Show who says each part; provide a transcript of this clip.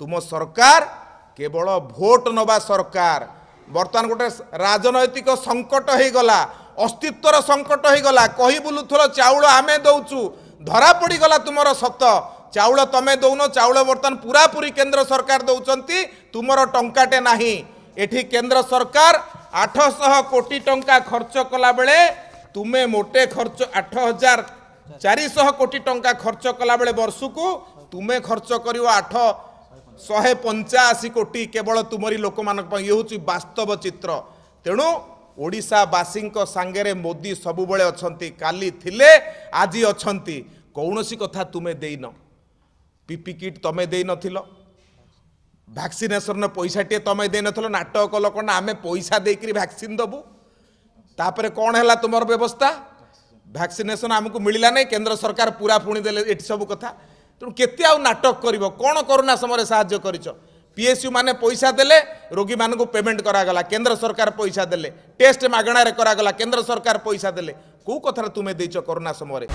Speaker 1: ତୁମ ସରକାର କେବଳ ଭୋଟ ନେବା ସରକାର। ବର୍ତ୍ତମାନ ଗୋଟେ ରାଜନୈତିକ ସଙ୍କଟ ହେଇଗଲା ଅସ୍ତିତ୍ୱର ସଙ୍କଟ ହେଇଗଲା। କହି ବୁଲୁଥିଲ ଚାଉଳ ଆମେ ଦଉଛୁ। ଧରା ପଡ଼ିଗଲା ତୁମର ସତ। ଚାଉଳ ତମେ ଦଉନ ଚାଉଳ ବର୍ତ୍ତମାନ ପୁରାପୁରି କେନ୍ଦ୍ର ସରକାର ଦଉଛନ୍ତି ତୁମର ଟଙ୍କାଟେ ନାହିଁ। ଏଠି କେନ୍ଦ୍ର ସରକାର ଆଠଶହ କୋଟି ଟଙ୍କା ଖର୍ଚ୍ଚ କଲା ବେଳେ ତୁମେ ମୋଟେ ଖର୍ଚ୍ଚ ଆଠ ହଜାର ଚାରିଶହ କୋଟି ଟଙ୍କା ଖର୍ଚ୍ଚ କଲାବେଳେ ବର୍ଷକୁ ତୁମେ ଖର୍ଚ୍ଚ କରିବ ଆଠ ଶହେ ପଞ୍ଚାଅଶୀ କୋଟି କେବଳ ତୁମରି ଲୋକମାନଙ୍କ ପାଇଁ ଇଏ ହେଉଛି ବାସ୍ତବ ଚିତ୍ର ତେଣୁ ଓଡ଼ିଶାବାସୀଙ୍କ ସାଙ୍ଗରେ ମୋଦି ସବୁବେଳେ ଅଛନ୍ତି କାଲି ଥିଲେ ଆଜି ଅଛନ୍ତି କୌଣସି କଥା ତୁମେ ଦେଇନ ପିପି କିଟ୍ ତମେ ଦେଇନଥିଲ ଭ୍ୟାକ୍ସିନେସନ୍ର ପଇସାଟିଏ ତମେ ଦେଇନଥିଲ ନାଟକ କଲ କ'ଣ ନା ଆମେ ପଇସା ଦେଇକିରି ଭ୍ୟାକ୍ସିନ୍ ଦେବୁ ତାପରେ କ'ଣ ହେଲା ତୁମର ବ୍ୟବସ୍ଥା ଭ୍ୟାକ୍ସିନେସନ୍ ଆମକୁ ମିଳିଲା ନାହିଁ କେନ୍ଦ୍ର ସରକାର ପୁରା ପୁଣି ଦେଲେ ଏଠି ସବୁ କଥା ତେଣୁ କେତେ ଆଉ ନାଟକ କରିବ? କ'ଣ କରୋନା ସମୟରେ ସାହାଯ୍ୟ କରିଛ? ପିଏସ୍ୟୁ ମାନେ ପଇସା ଦେଲେ ରୋଗୀମାନଙ୍କୁ ପେମେଣ୍ଟ କରାଗଲା କେନ୍ଦ୍ର ସରକାର ପଇସା ଦେଲେ ଟେଷ୍ଟ ମାଗଣାରେ କରାଗଲା କେନ୍ଦ୍ର ସରକାର ପଇସା ଦେଲେ। କେଉଁ କଥାରେ ତୁମେ ଦେଇଛ କରୋନା ସମୟରେ?